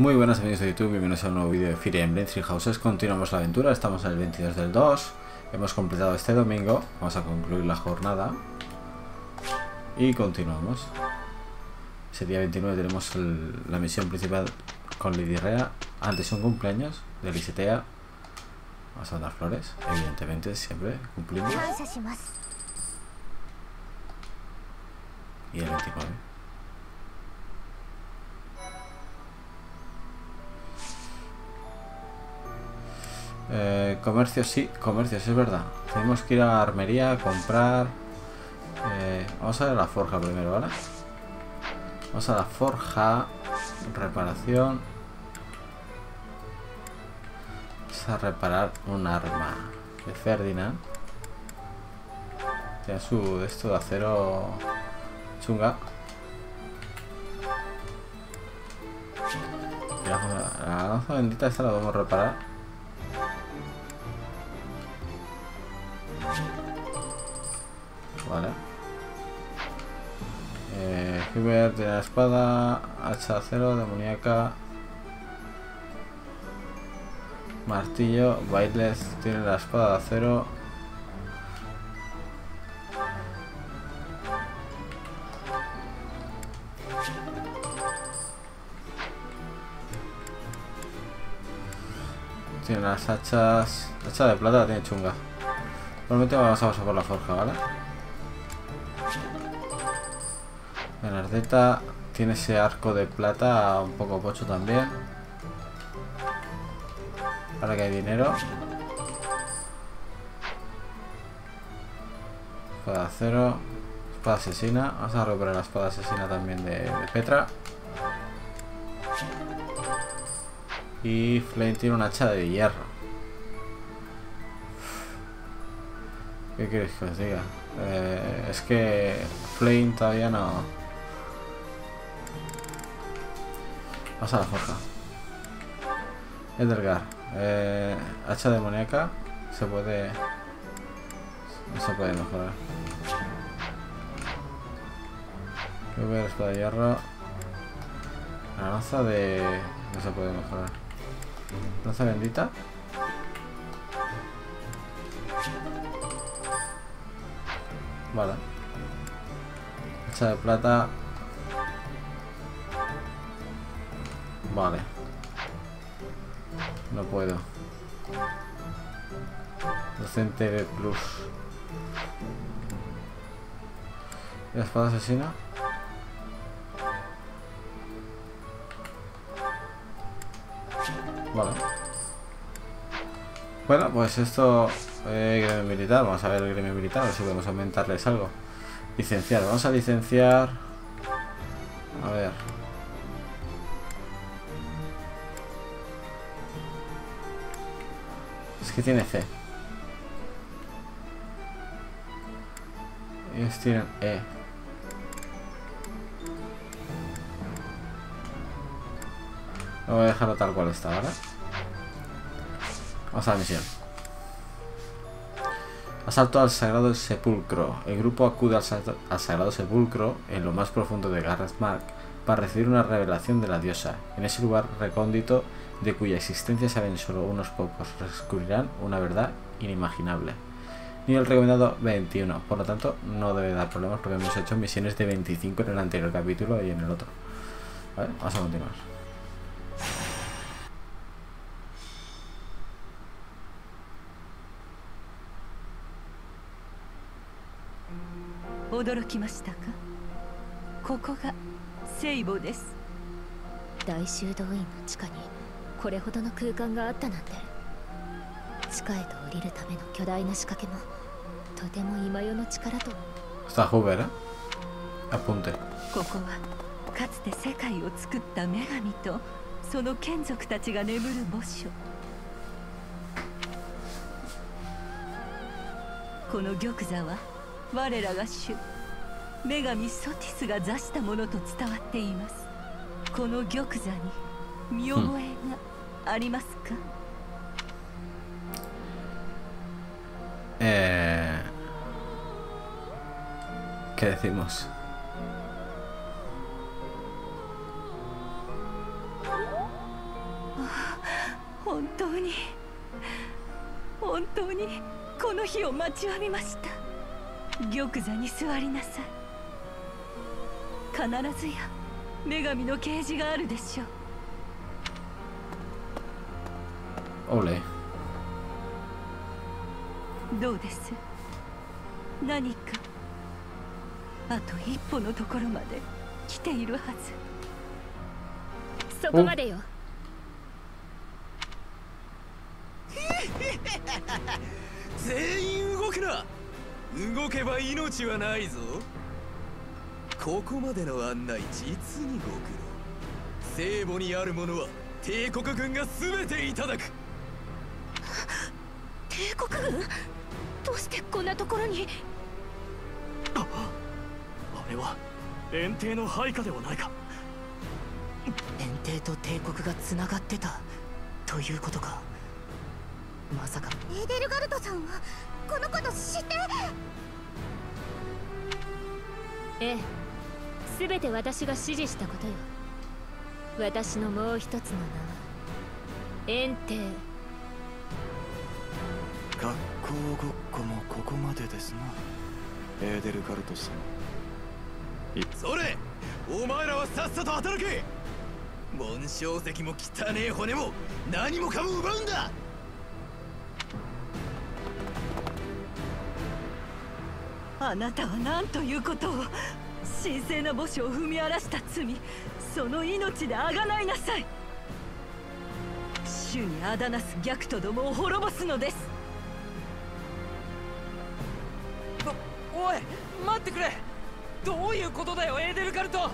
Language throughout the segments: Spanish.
Muy buenas amigos de YouTube, bienvenidos a un nuevo vídeo de Fire Emblem Three Houses. Continuamos la aventura, estamos en el 22 del 2. Hemos completado este domingo, vamos a concluir la jornada. Y continuamos. Ese día 29 tenemos el, la misión principal con Lady Rea. Antes un cumpleaños de Lisetea. Vamos a dar flores, evidentemente, siempre cumplimos. Y el 29. Eh, comercio, sí, comercios, es verdad. Tenemos que ir a la armería a comprar. eh, vamos a ver la forja primero, ¿vale? Vamos a la forja. Reparación. Vamos a reparar un arma de Ferdinand. Tiene su esto de acero chunga. La lanza bendita esta la podemos reparar. Vale. Eh, Hubert tiene la espada, hacha de acero, demoníaca. Martillo, Bailes tiene la espada de acero. Tiene las hachas. Hacha de plata la tiene chunga. Normalmente vamos a pasar por la forja, ¿vale? Bernardeta tiene ese arco de plata un poco pocho también. Ahora que hay dinero. Espada acero. Espada asesina. Vamos a recuperar la espada asesina también de, de Petra. Y Flame tiene un hacha de hierro. ¿Qué queréis que os diga? Eh, es que Flame todavía no... Vamos a la forja. Edelgar. Eh, hacha demoníaca. Se puede... No se puede mejorar. Quiero ver espada de hierro. La lanza de... No se puede mejorar. Lanza bendita. Vale. Hacha de plata. Vale. No puedo. Docente de plus. ¿La espada asesina? Vale. Bueno, pues esto... Eh, gremio militar. Vamos a ver el gremio militar. A ver si podemos aumentarles algo. Licenciar. Vamos a licenciar... A ver. Tiene C. Ellos tienen E. Voy a dejarlo tal cual está, ¿vale? Vamos a la misión. Asalto al Sagrado Sepulcro. El grupo acude al, al Sagrado Sepulcro en lo más profundo de Gareth Mark para recibir una revelación de la diosa. En ese lugar recóndito de cuya existencia saben solo unos pocos, descubrirán una verdad inimaginable. Nivel recomendado 21, por lo tanto no debe dar problemas porque hemos hecho misiones de 25 en el anterior capítulo y en el otro. Vale, vamos a continuar. 驚きましたかここが聖母です大修道院の地下に これほどの空間があったなんて地下へと降りるための巨大な仕掛けもとても今世の力と Está ¿eh? Apunte. ここはかつて世界を作った女神とその眷属たちが眠る墓所この玉座は我らが主女神ソティスが座したものと伝わっていますこの玉座に見覚えがありますか？えー、¿qué decimos? 必ずや女神の啓示があるでしょう。Ole. どうです？何か？あと一歩のところまで来ているはず。そこまでよ。全員動くな。動けば命はないぞ。ここまでの案内実にご苦労。聖母にあるものは帝国軍が全ていただく帝国軍？どうしてこんなところに？あれは炎帝の配下ではないか。炎帝と帝国がつながってたということか。まさか。エーデルガルトさんはこのこと知って？ええ。全て私が指示したことよ。私のもう一つの名は炎帝学校ごっこもここまでですな。エーデルガルト様。それお前らはさっさと働け。紋章石も汚ねえ骨も何もかも奪うんだ。あなたは何ということを。神聖な墓所を踏み荒らした罪その命であがないなさい。主にあだなす逆徒どもを滅ぼすのですおい待ってくれ。どういうことだよエーデルガルト。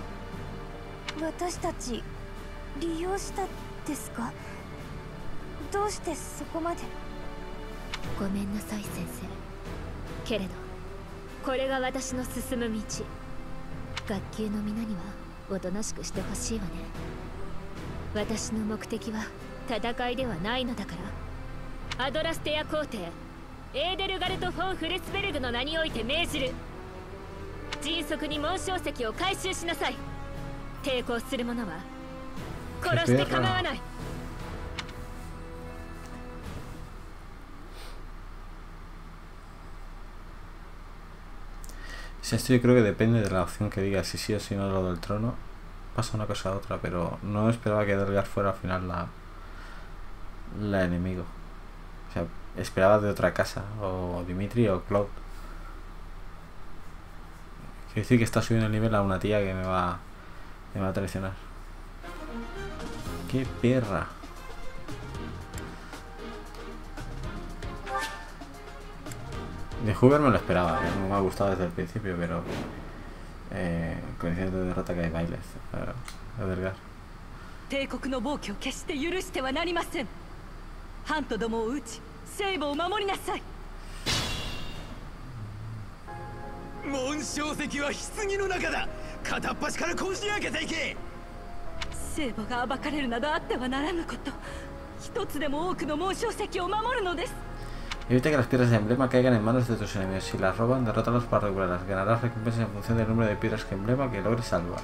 私たち利用したですか？どうしてそこまで？ごめんなさい先生。けれどこれが私の進む道。学級の皆にはおとなしくしてほしいわね。私の目的は戦いではないのだから。アドラステア皇帝エーデルガルト・フォン・フレスベルグの名において命じる迅速に紋章石を回収しなさい抵抗する者は殺して構わない Si esto yo creo que depende de la opción que diga, si sí o si no lo del trono. Pasa una cosa a otra, pero no esperaba que Delgar fuera al final la, la enemigo. O sea, esperaba de otra casa, o Dimitri o Cloud. Quiero decir que está subiendo el nivel a una tía que me va, me va a traicionar. ¡Qué perra! De Hoover me lo esperaba, ¿eh? no me ha gustado desde el principio, pero eh, condiciones de derrota que hay bailes. eh, Edelgar. 帝国の暴挙を決して許してはなりませんハントどもを討ち 聖母を守りなさい紋章石は棺の中だ片っ端からこじ開けていけ聖母が暴かれるなどあってはならぬこと一つでも多くの紋章石を守るのです Evita que las piedras de emblema caigan en manos de tus enemigos. Si las roban, derrótalos para regularlas. Ganarás recompensas en función del número de piedras que emblema que logres salvar.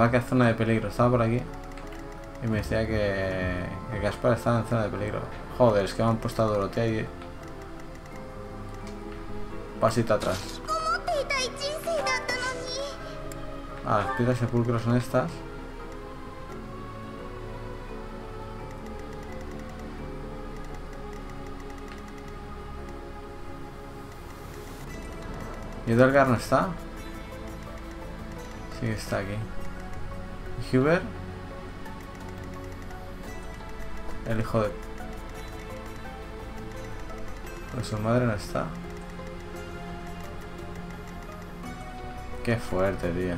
Mí me marca zona de peligro. Estaba por aquí. Y me decía que, que Gaspar estaba en zona de peligro. Joder, es que me han puesto a Dorotea y... Pasito atrás. Ah, las piedras sepulcros son estas. ¿Y Edelgar no está? Sí que está aquí. ¿Y Hubert? El hijo de... Pues su madre no está. Qué fuerte, tío.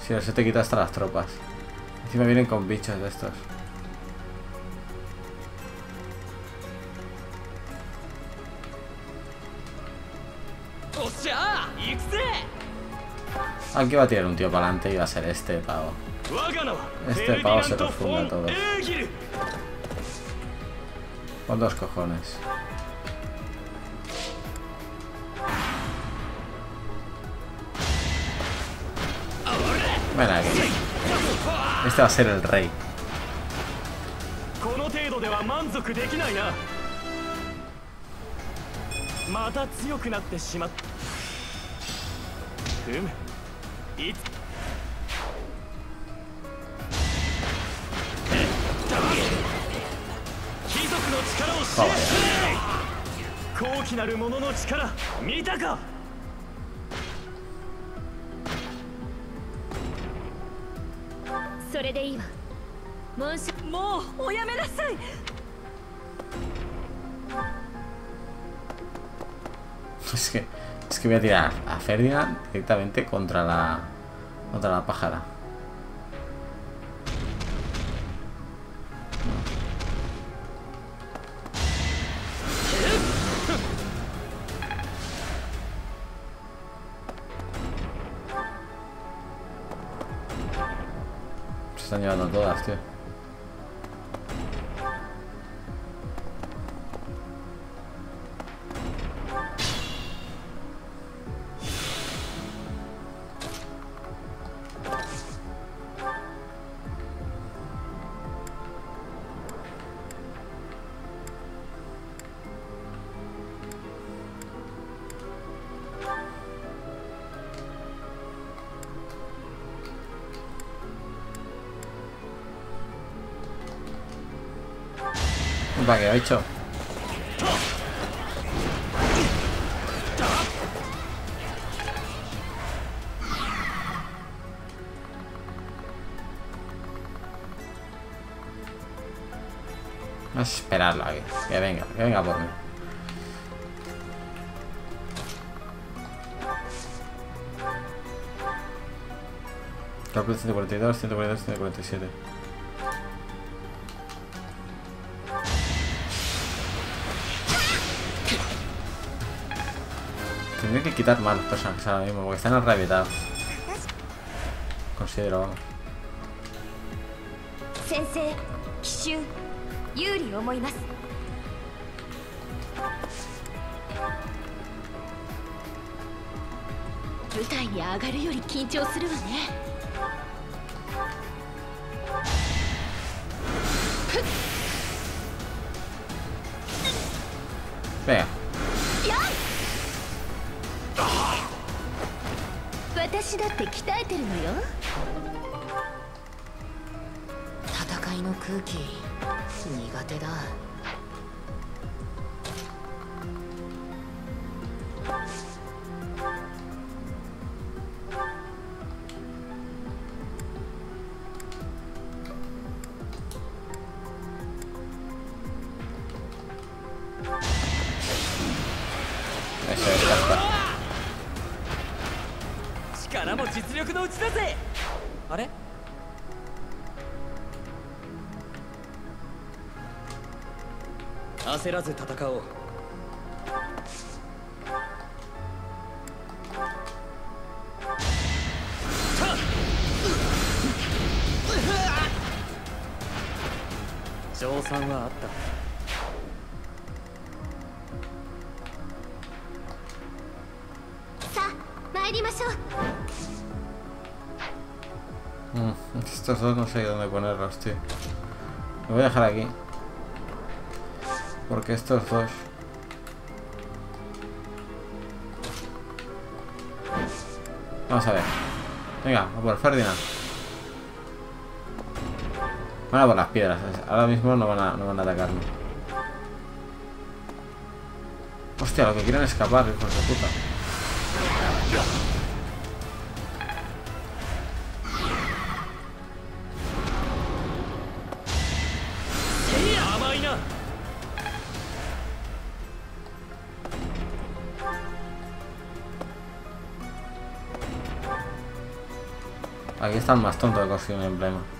Si no se te quita hasta las tropas. Encima vienen con bichos de estos. Aquí va a tirar un tío para adelante y va a ser este pavo. Este pavo se los a todos. Dos cojones. Ven aquí. Este va a ser el rey. 高貴なる者の力見たか。それでいいわ。もうおやめなさい。Es que, es que voy a tirar a Ferdinand directamente contra la, contra la pájara. Se están llevando todas, tío. ¿Para qué ha hecho? Vamos a esperarlo aquí. Que venga, que venga por mí. Cálculo 142, 142, 147. Tendré que quitar más los personajes ahora mismo porque están arrabietados. Considero, vamos. 先生奇襲有利思います舞台に上がるより緊張するわね Venga, 私だって鍛えてるのよ。戦いの空気苦手だ。Lo voy a dejar aquí. Porque estos dos... Vamos a ver. Venga, a por Ferdinand. Van a por las piedras. Ahora mismo no van a, no van a atacarme. Hostia, lo que quieren es escapar, hijos de puta.「Están más tontos de conseguir un emblema.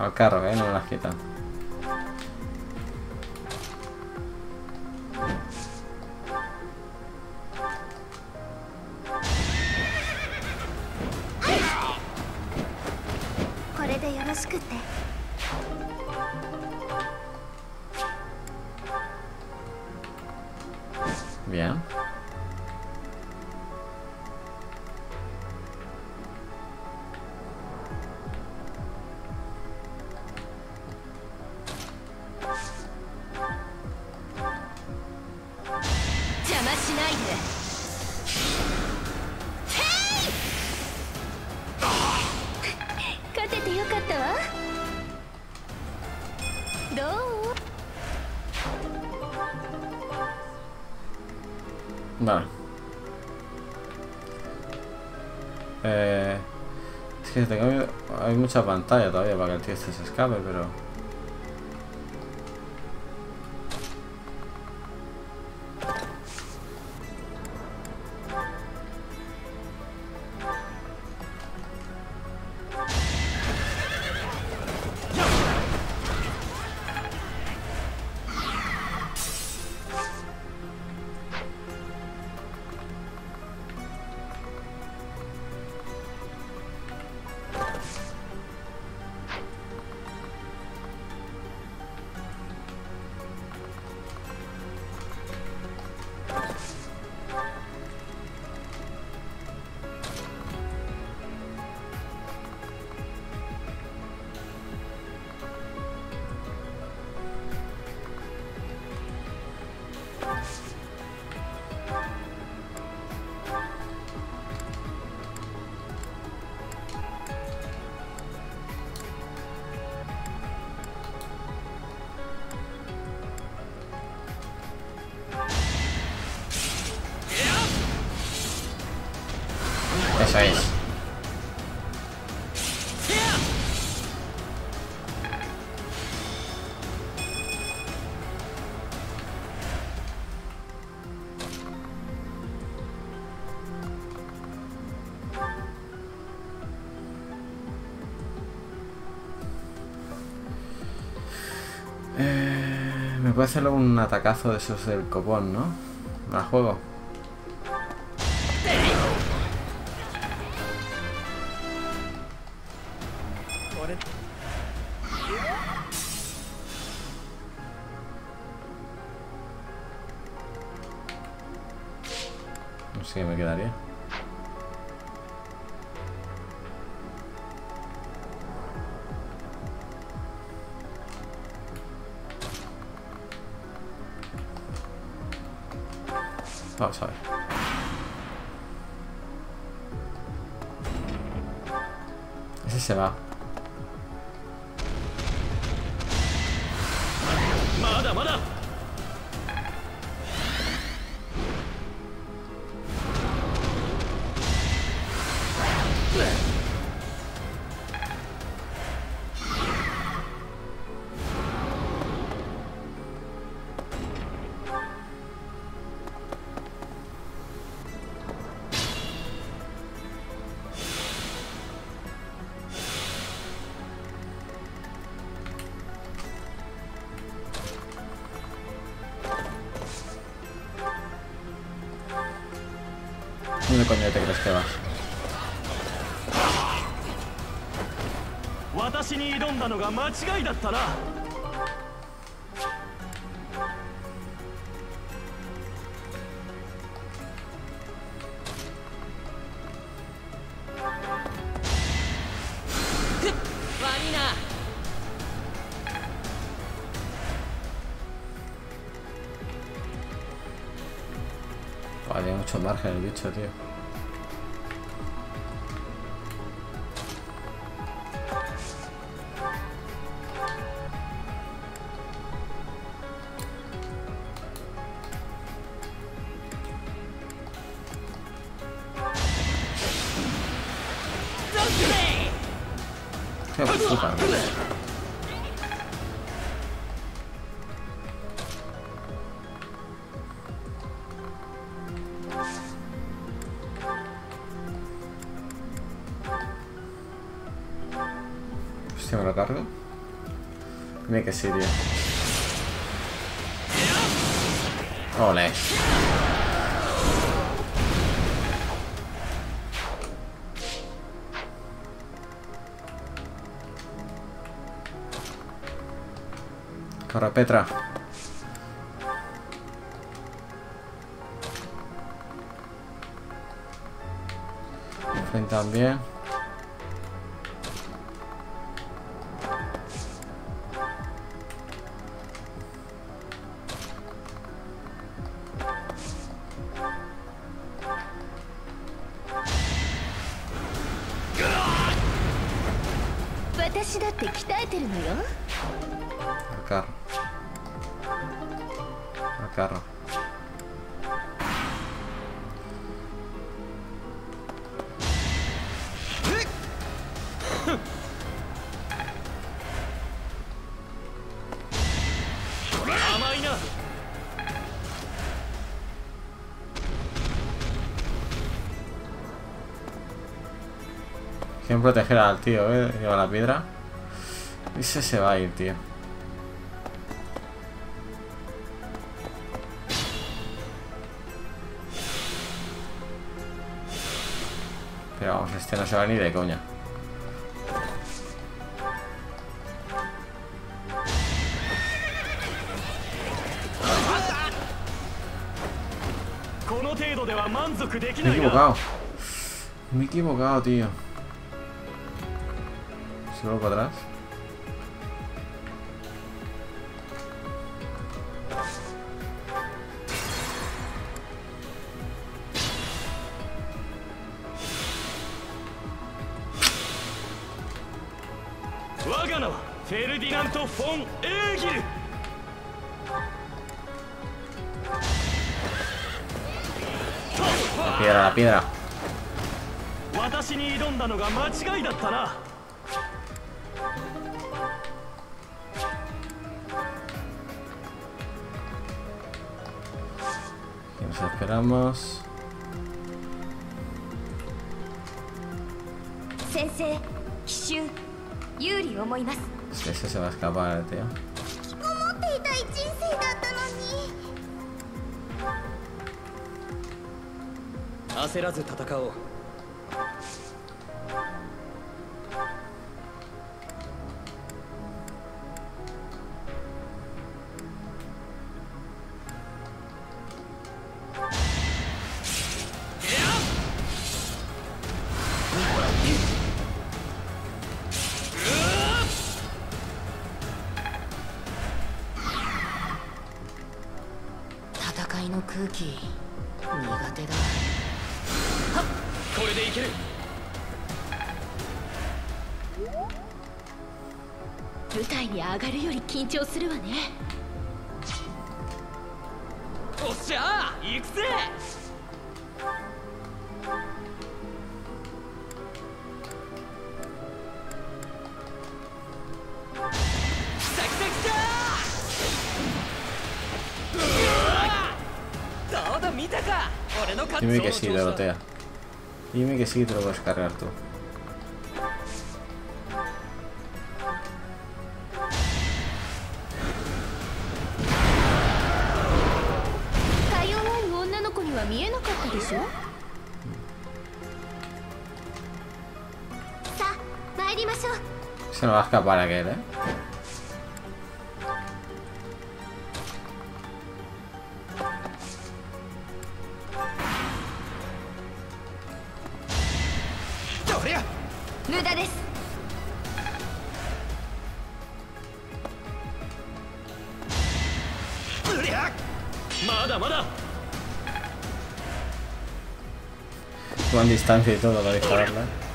Al carro, eh, no las quitan. Mucha pantalla todavía para que el tío este se escape, pero... Eh, me puede hacer un atacazo de esos del copón, ¿no? ¿La juego? seemed a good idea. Is this? 私に挑んだのが間違いだったな tiene mucho margen el bicho, tío. Dime que sí, tío. Ole. Corre, Petra. También. Proteger al tío, eh. Lleva la piedra. Ese se va a ir, tío. Pero vamos, este no se va ni de coña. Me he equivocado. Me he equivocado, tío. Si vuelvo para atrás. Ferdinando von Egil. La piedra, la piedra. 私に挑んだのが間違いだったな。nos esperamos. 先生奇襲有利思います Es que ese se va a escapar, tío. 舞台に上がるより緊張するわね。おっしゃー行くぜ。どうだ見たか。俺の活動 Dime の que 調 sí, 子だ。Dorotea. Dime que sí, te lo puedes cargar tú. va a escapar aquel, ¿eh? Con distancia y todo para dispararla.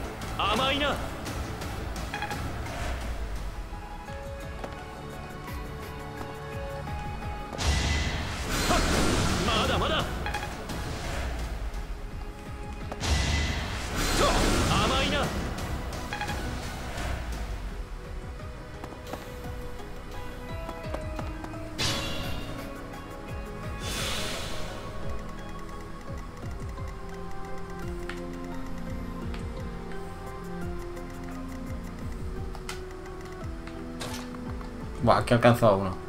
Buah, aquí alcanzó uno.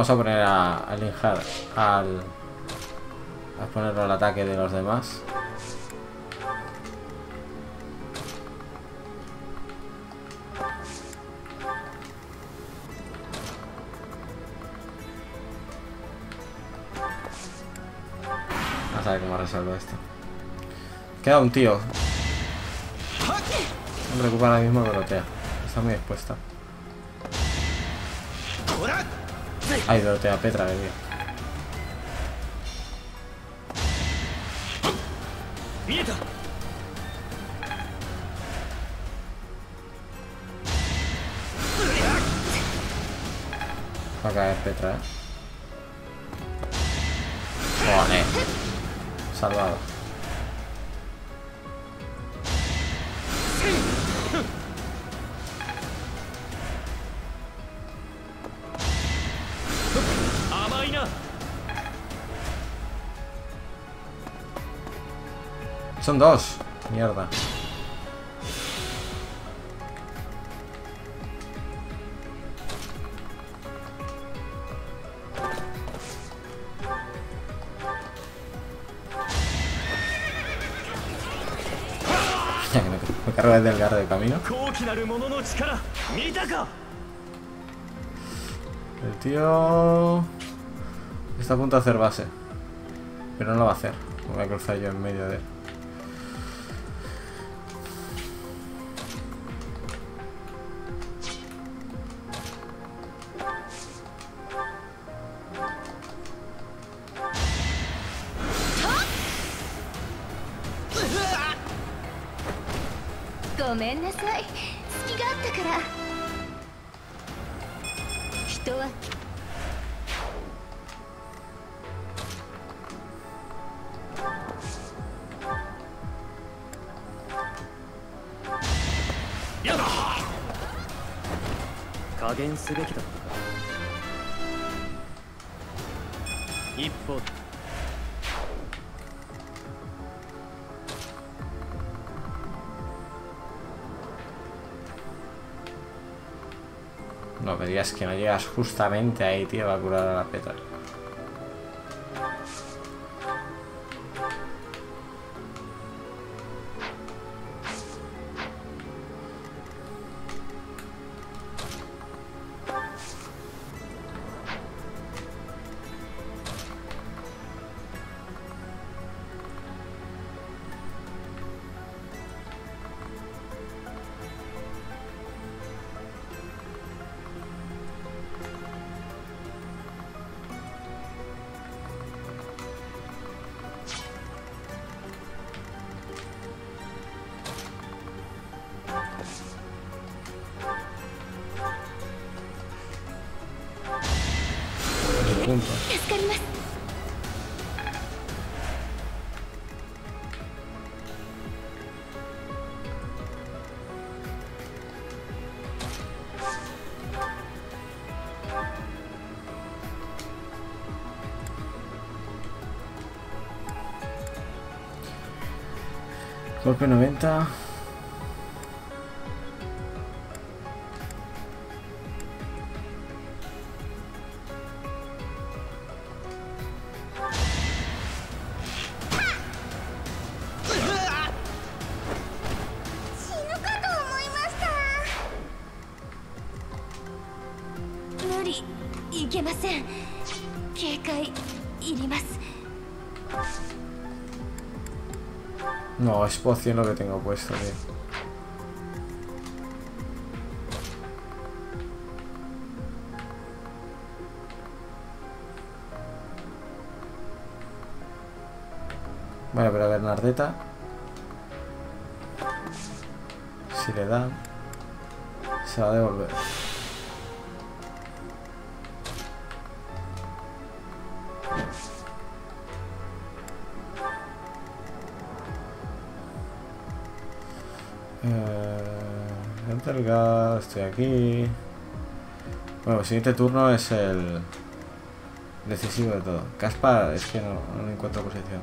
Vamos a poner a, a Linhard al... A ponerlo al ataque de los demás. Vamos a ver cómo resuelvo esto. Queda un tío. Me preocupa ahora mismo Dorotea. Está muy expuesta. Ay, Dorotea Petra, de Dios. Va a caer Petra, eh. Joder. Salvado. son dos. Mierda. me cargo desde el garro de camino. El tío... Está a punto de hacer base. Pero no lo va a hacer. Me voy a cruzar yo en medio de él. Justamente ahí, tío, va a curar a la Petra. Golpe 90. Poción lo que tengo puesto, tío. Vale, pero a ver, Nardeta. Si le dan, se va a devolver. Eh, Enterga, estoy aquí. Bueno, el siguiente turno es el decisivo de todo. Caspar, es que no, no encuentro posición.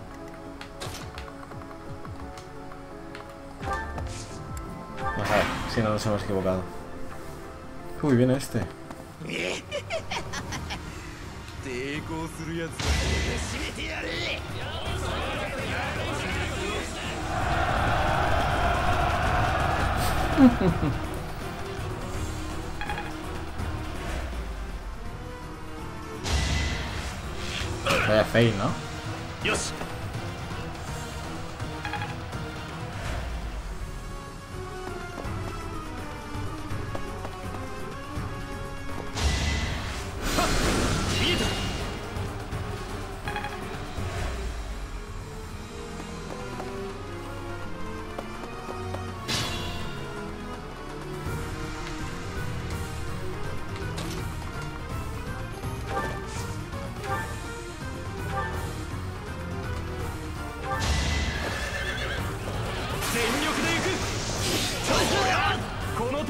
Vamos a ver si no nos hemos equivocado. Uy, viene este. Vaya fail, ¿no?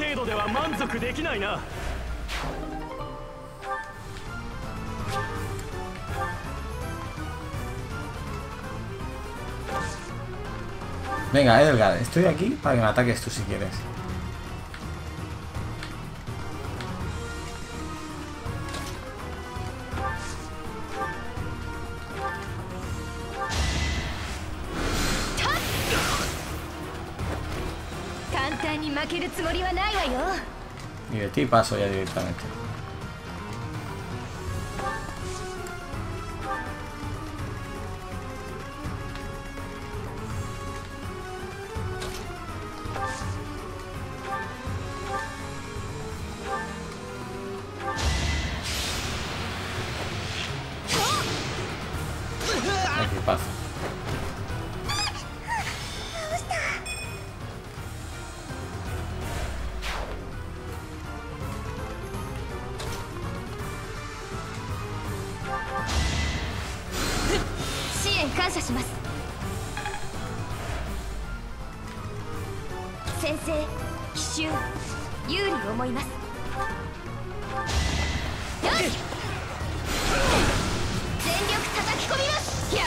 程度では満足できないな Venga, Edgar, estoy aquí para que me ataques tú si quieres. Ti paso ya directamente. 有利思いますよし全力叩き込みますや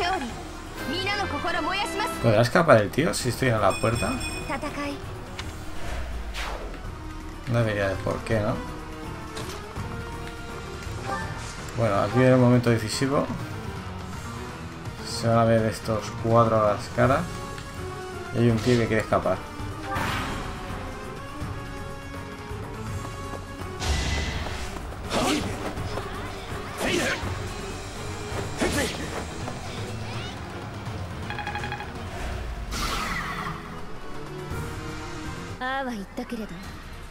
ー勝利皆の心燃やします ¿Podrá escapar el tío si estoy en la puerta? 戦い No debería de por qué, ¿no? Bueno, aquí viene el momento decisivo. Se van a ver estos cuatro a las caras. Y hay un tío que quiere escapar.「 ったけれど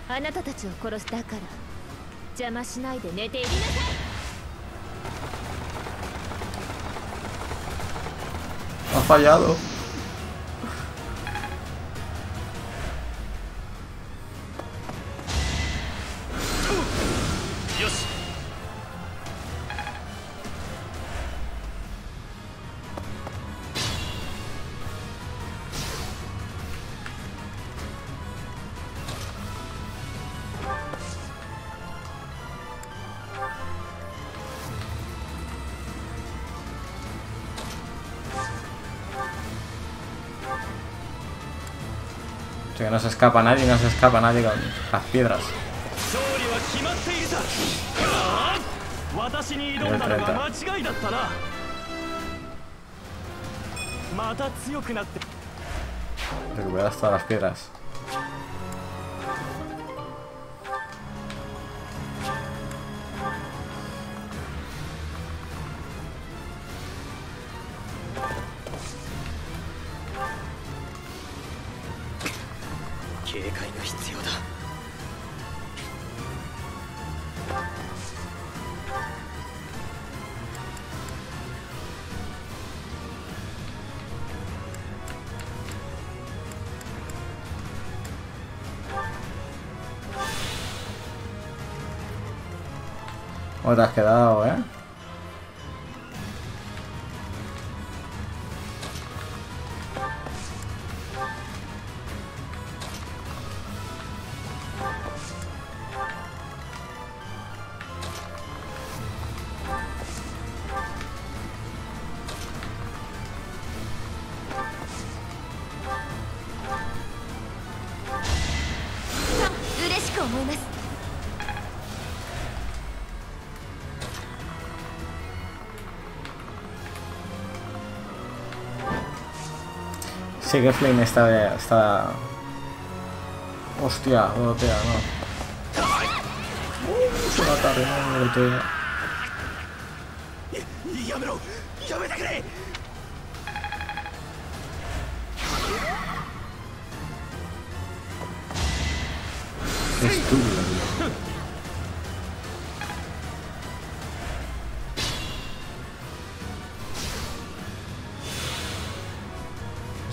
あなたたちを殺したから邪魔しないで寝ていりなさい Ha fallado. Que no se escapa nadie, no se escapa nadie con las piedras. Nivel 30. Recuperadas todas las piedras. ¿Cómo te has quedado, eh? Sí que Flame está... está... Hostia, Dorotea, no. Uh, se va tarde, no, Dorotea. Ya me lo... ya me dejaré. Qué estúpido, tío.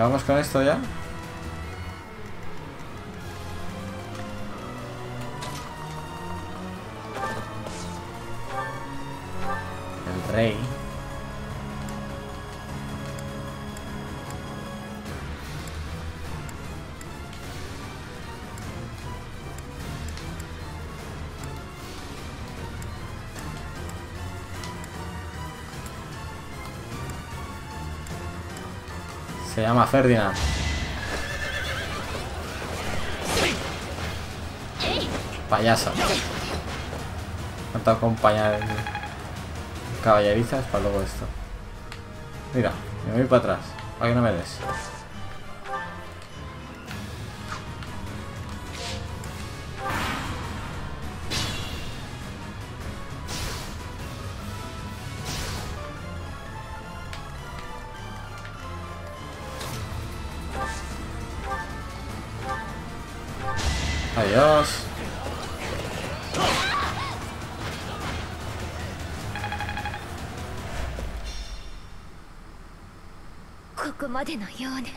¿Acabamos con esto ya? El rey. Se llama Ferdinand. Payasa. Tanto acompañar caballerizas para luego esto. Mira, me voy para atrás. Para que no me des. でのようね」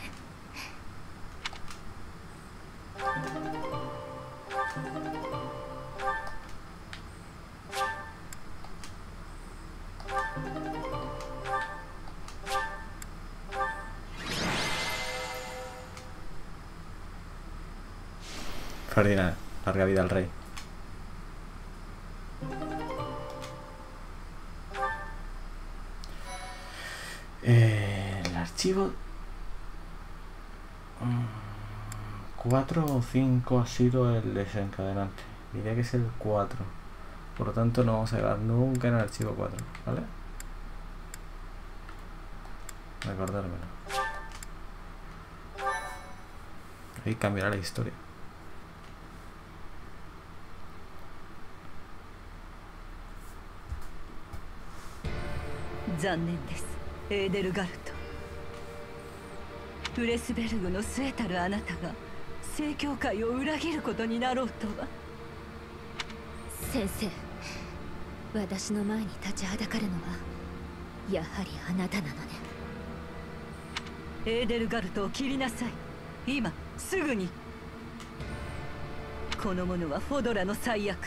Ferdinand, larga vida al rey. Eh, el archivo 4 o 5 ha sido el desencadenante. Diría que es el 4. Por lo tanto, no vamos a llegar nunca en el archivo 4. ¿Vale? Recordármelo. Ahí cambiará la historia. 残念ですエーデルガルトウレスベルグの末たるあなたが正教会を裏切ることになろうとは。先生私の前に立ちはだかるのはやはりあなたなのね。エーデルガルトを切りなさい。今すぐに。この者はフォドラの最悪。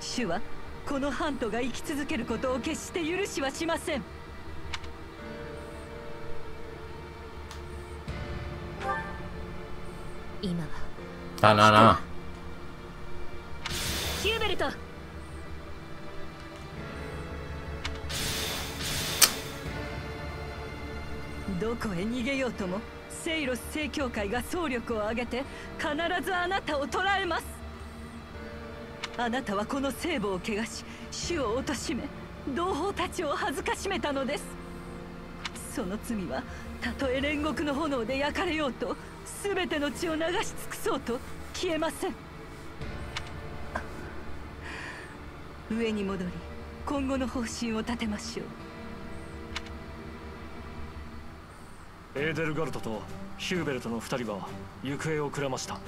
主はこのハントが生き続けることを決して許しはしません Ah, no, no. ヒューベルト。どこへ逃げようともセイロス正教会が総力を挙げて必ずあなたを捕らえます。あなたはこの聖母を汚し主を貶め同胞たちを恥ずかしめたのです。その罪はたとえ煉獄の炎で焼かれようと全ての血を流し尽くそうと消えません。上に戻り今後の方針を立てましょう。エーデルガルトとヒューベルトの2人は行方をくらました。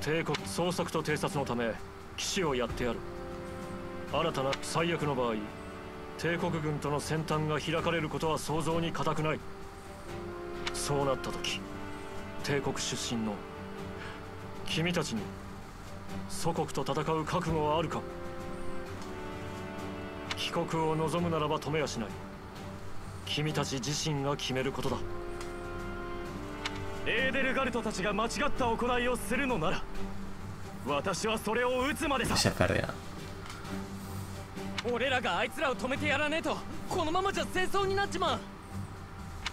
帝国捜索と偵察のため騎士をやってやる。新たな最悪の場合帝国軍との先端が開かれることは想像に難くない。そうなった時帝国出身の君たちに祖国と戦う覚悟はあるか？帰国を望むならば止めやしない。君たち自身が決めることだ。エーデルガルトたちが間違った行いをするのなら私はそれを撃つまでさ.俺らがあいつらを止めてやらねえとこのままじゃ戦争になっちまう。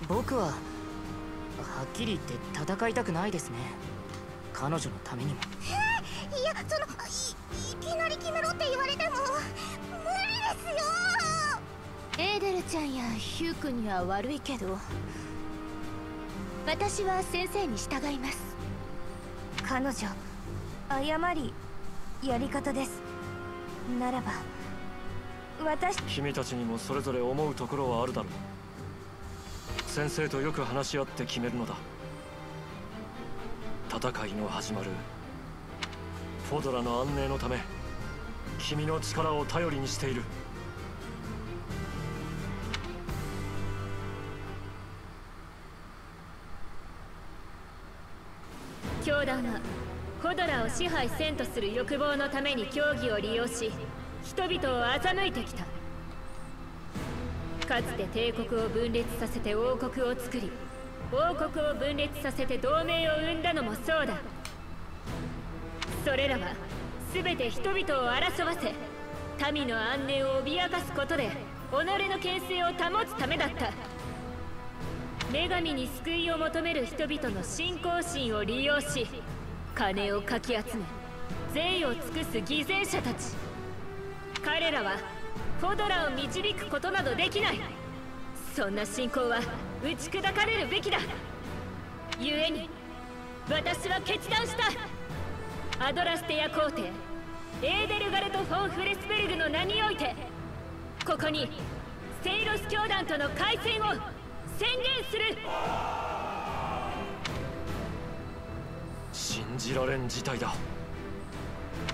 僕ははっきり言って戦いたくないですね。彼女のためにも。いやそのいいきなり決めろって言われても無理ですよ。エーデルちゃんやヒュー君には悪いけど私は先生に従います。彼女誤りやり方です。ならば私君たちにもそれぞれ思うところはあるだろう先生とよく話し合って決めるのだ。戦いの始まる。フォドラの安寧のため君の力を頼りにしている。教団はホドラを支配せんとする欲望のために教義を利用し人々を欺いてきた。かつて帝国を分裂させて王国を作り王国を分裂させて同盟を生んだのもそうだ。それらは全て人々を争わせ民の安寧を脅かすことで己の権勢を保つためだった。女神に救いを求める人々の信仰心を利用し金をかき集め善を尽くす犠牲者たち。彼らはフォドラを導くことなどできない。そんな信仰は打ち砕かれるべきだ。故に私は決断した。アドラステア皇帝エーデルガルト・フォン・フレスベルグの名においてここにセイロス教団との開戦を宣言する。信じられん事態だ。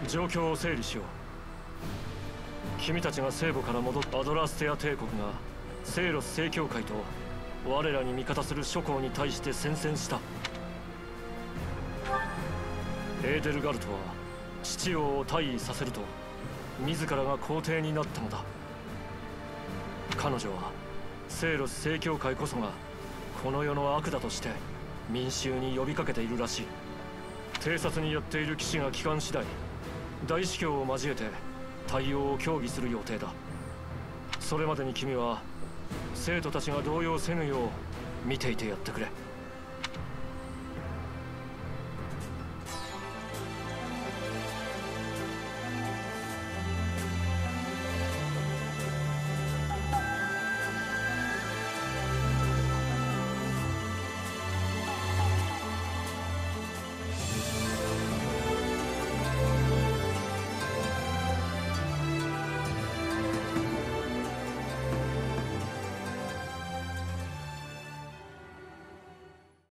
状況を整理しよう。君たちが聖母から戻ったアドラステア帝国がセイロス正教会と我らに味方する諸侯に対して宣戦した。エーデルガルトは父王を退位させると自らが皇帝になったのだ。彼女はセイロス正教会こそがこの世の悪だとして民衆に呼びかけているらしい。偵察にやっている騎士が帰還次第大司教を交えて対応を協議する予定だ。それまでに君は生徒たちが動揺せぬよう見ていてやってくれ。